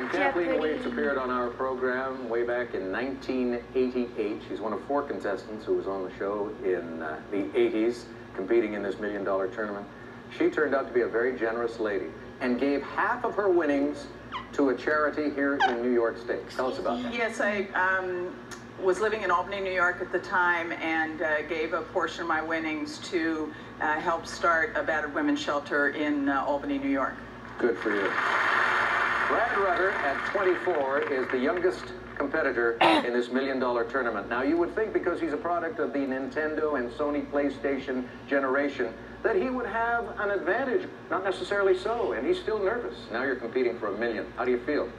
when Kathleen Waits appeared on our program way back in 1988, she's one of four contestants who was on the show in uh, the 80s, competing in this million dollar tournament. She turned out to be a very generous lady and gave half of her winnings to a charity here in New York State. Tell us about that. Yes, I um, was living in Albany, New York at the time and uh, gave a portion of my winnings to uh, help start a battered women's shelter in uh, Albany, New York. Good for you. Brad Rutter, at 24, is the youngest competitor in this million dollar tournament. Now, you would think because he's a product of the Nintendo and Sony PlayStation generation that he would have an advantage. Not necessarily so, and he's still nervous. Now you're competing for a million. How do you feel?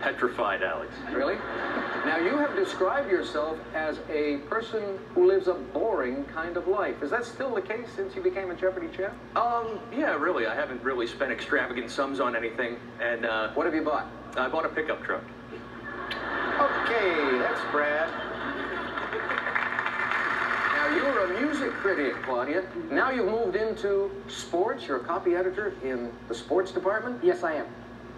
Petrified, Alex. Really? Now, you have described yourself as a person who lives a boring kind of life. Is that still the case since you became a Jeopardy champ? Um, yeah, really. I haven't really spent extravagant sums on anything, and uh, What have you bought? I bought a pickup truck. Okay, that's Brad. Now, you were a music critic, Claudia. Now you've moved into sports. You're a copy editor in the sports department. Yes, I am.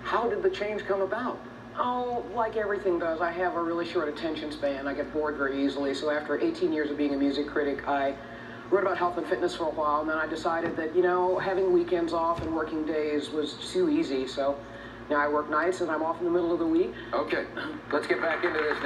How did the change come about? Oh, like everything does, I have a really short attention span. I get bored very easily. So after 18 years of being a music critic, I wrote about health and fitness for a while, and then I decided that, you know, having weekends off and working days was too easy. So now I work nights and I'm off in the middle of the week. Okay, let's get back into this.